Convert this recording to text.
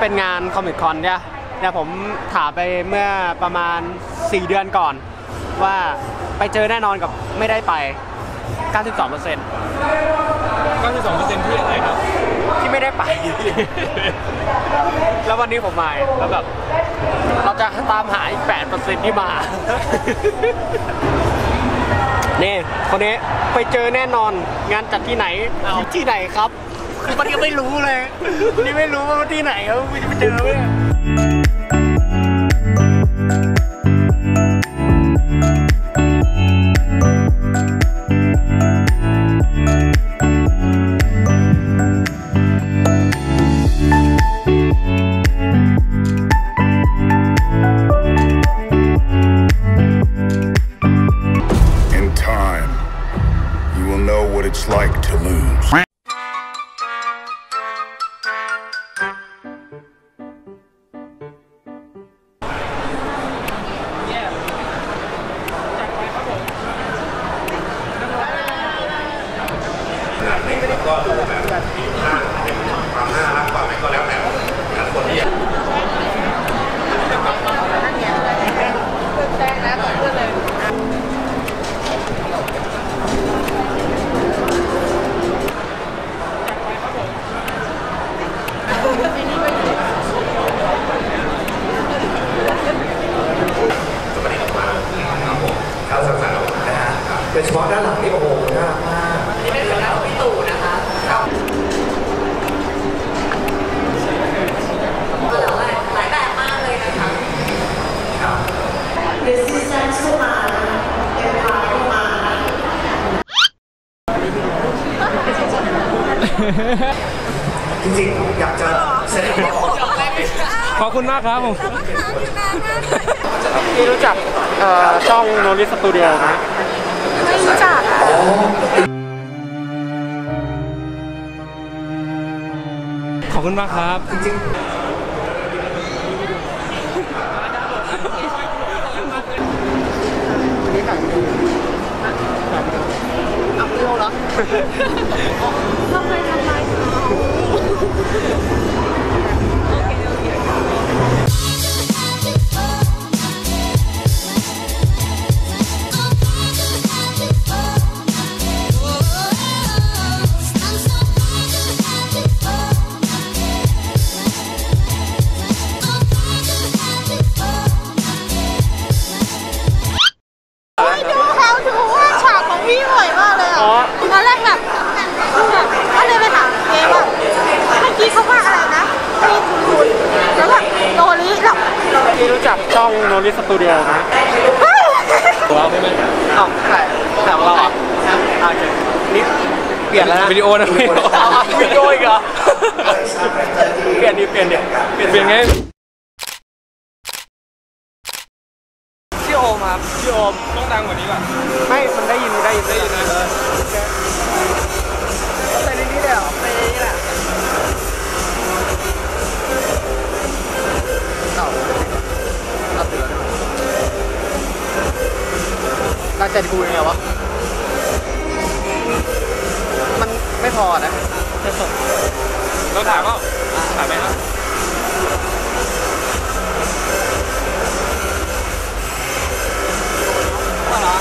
คืองานเนี่ยมันเป็นงานคอมิคคอนเนี่ยเนี่ยผมถามไปเมื่อประมาณ 4 เดือนก่อน ว่าไปเจอแน่นอนกับไม่ได้ไป 92% 92%ที่อะไรครับ ที่ไม่ได้ไป แล้ววันนี้ผมมาแล้วแบบเราจะตามหาอีก 8%ที่มา นี่คนนี้ไปเจอแน่นอนงานจัดที่ไหนที่ไหนครับ คือมันก็ไม่รู้เลยนี่ไม่รู้ว่าที่ไหนครับมันจะไปเจอไหม เนี่ย In time, you will know what it's like to lose. ข้วสังสรรค์นะฮะโดยเฉพาะด้านหลังนี่โอ้โหน่า รักมากนี่เป็นของพี่ตู่นะคะครับหลายแบบมากเลยนะคะครับเดซิสแซนก็มาเอ็มพายก็มาจริงๆ อยากจะแสดงออกขอบคุณมากครับผมพี่รู้จักเอ่อช่องโนริสตูดิโอไหมไม่รู้จักอะ คุณมากครับจริงเราเคยทำลายเขา พี่รู้จักช่องโนริสตูดิโอไหมเฮ้ยตัวใช่ไหมอ้าวใช่แต่ของเราอะโอเคนี่เปลี่ยนแล้วนะวิดีโอนะวิดีโออ๋อวิดีโออีกเหรอเปลี่ยนดิเปลี่ยนดิเปลี่ยนเปลี่ยนไงชื่อโอมครับชื่อโอมต้องดังกว่านี้ป่ะไม่มันได้ยินมันได้ยินได้ยินนะ ใจกูยังไงวะ มันไม่พอนะ เราถามเปาถามไหมครับว่าเหรอ